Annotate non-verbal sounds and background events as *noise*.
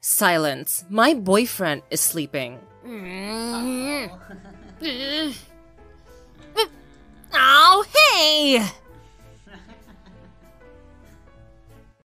Silence. My boyfriend is sleeping. Mm-hmm. *laughs* Oh, hey!